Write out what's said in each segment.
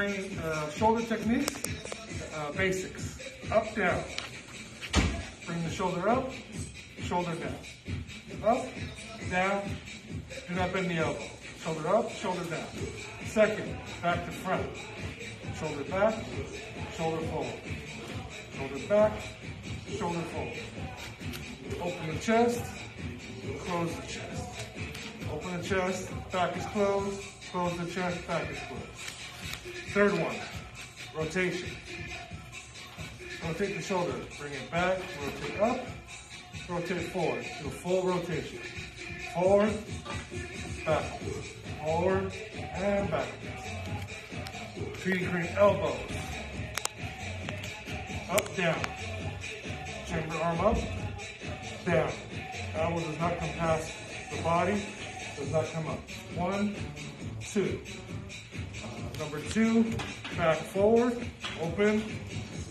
train uh, shoulder techniques, uh, basics. Up, down. Bring the shoulder up, shoulder down. Up, down, do not bend the elbow. Shoulder up, shoulder down. Second, back to front. Shoulder back, shoulder forward. Shoulder back, shoulder forward. Open the chest, close the chest. Open the chest, back is closed, close the chest, back is closed. Third one, rotation. Rotate the shoulder, bring it back, rotate up, rotate forward. Do a full rotation. Forward, back, forward, and back. Feeding Crane elbows. Up, down. Chamber arm up, down. Elbow does not come past the body, does not come up. One, two. Number two, back forward, open,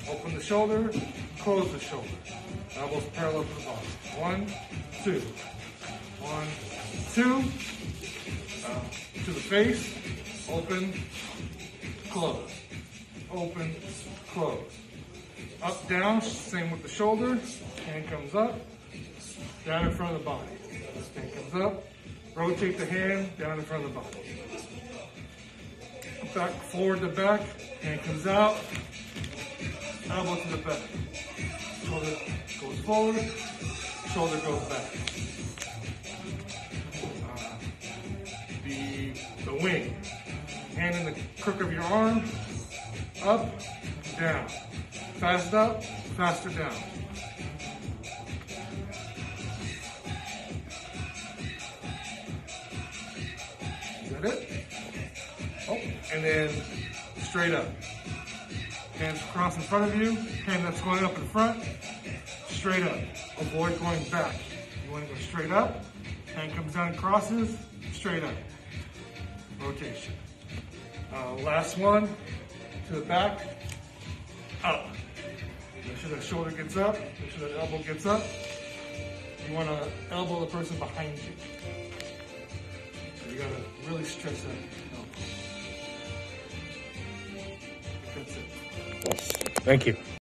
open the shoulder, close the shoulder. Elbows parallel to the body. One, two. One, two. Uh, to the face, open, close. Open, close. Up, down, same with the shoulder. Hand comes up, down in front of the body. Hand comes up, rotate the hand down in front of the body. Back, forward to back, hand comes out, elbow to the back. Shoulder goes forward, shoulder goes back. Uh, the, the wing, hand in the crook of your arm, up, down. Fast up, faster down. Is that it? And then straight up. Hands cross in front of you, hand that's going up in front, straight up. Avoid going back. You want to go straight up, hand comes down, crosses, straight up. Rotation. Uh, last one, to the back, up. Make sure that shoulder gets up, make sure that elbow gets up. You want to elbow the person behind you. So you got to really stretch that elbow. Thank you.